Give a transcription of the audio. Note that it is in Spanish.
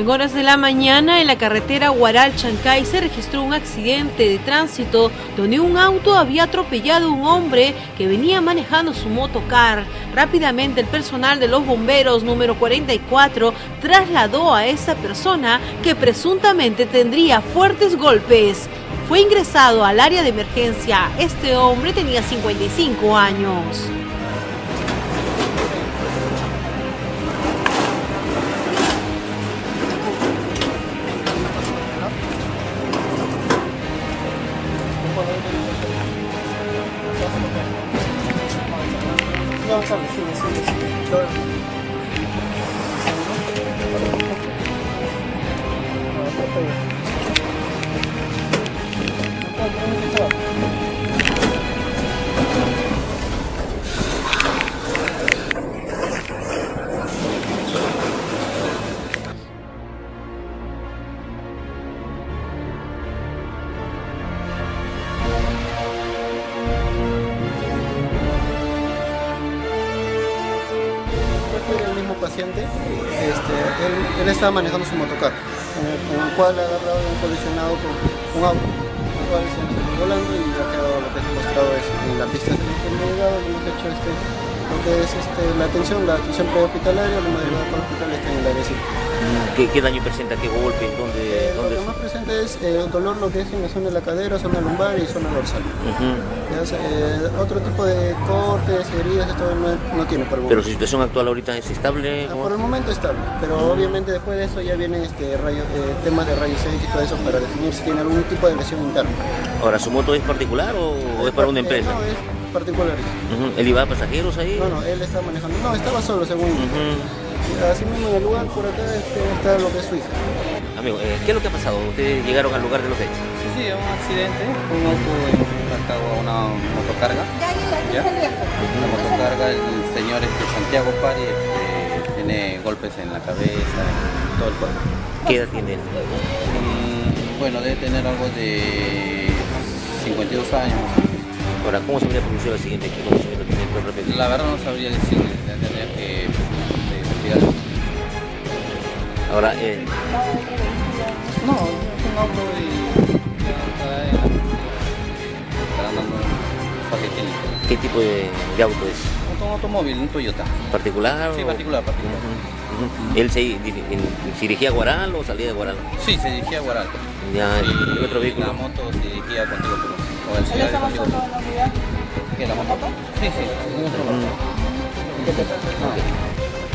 En horas de la mañana, en la carretera Huaral-Chancay se registró un accidente de tránsito donde un auto había atropellado a un hombre que venía manejando su motocar. Rápidamente el personal de los bomberos número 44 trasladó a esa persona que presuntamente tendría fuertes golpes. Fue ingresado al área de emergencia. Este hombre tenía 55 años. Fue el mismo paciente, este, él, estaba manejando su motocar, con el, cual ha agarrado un colisionado con un auto, el cual se ha volando y ha quedado lo que es mostrado es, en la pista de hemos hecho este, lo que es este, la atención, la atención prehospitalaria, lo hemos llevado al hospital está en el área. ¿Qué, qué daño presenta? ¿Qué golpe? ¿Dónde? Eh, lo que más presente es eh, dolor lo que es en la zona de la cadera, zona lumbar y zona dorsal. Eh, otro tipo de cortes, heridas, esto no, no tiene por el Pero su situación actual ahorita es estable. Ah. Por el momento estable, pero obviamente después de eso ya vienen este, rayo- eh, temas de rayos X y todo eso para definir si tiene algún tipo de lesión interna. Ahora, ¿su moto es particular o, es para una empresa? no, es particular. Ujú. ¿Él iba a pasajeros ahí? No, no, él está manejando. No, estaba solo según. Así mismo en el lugar por acá este, está lo que es su hija. Amigo, eh, ¿qué es lo que ha pasado? Ustedes llegaron al lugar de los hechos. Sí, sí, un accidente, un auto a una motocarga. ¿ya? La motocarga, el señor este, Santiago Pari este, tiene golpes en la cabeza, en todo el cuerpo. ¿Qué edad tiene él? Mm, bueno, debe tener algo de 52 años. Ahora, ¿cómo se habría producido el siguiente? ¿Qué conocimiento tiene el propio? La verdad no sabría decirle, tendría que investigar. Ahora, eh, No, es un auto y está en la está. ¿qué tipo de, de auto es? Un automóvil, un Toyota. ¿Particular? Sí, particular, particular. Ujú, ujú. ¿Él se, dirigía a Guaral o salía de Guaral? Sí, se dirigía a Guaral. Ya, Y ¿y otro vehículo? La moto se dirigía contigo Perú. O el ciudad de contigo Perú. ¿Qué, la moto? Sí, sí.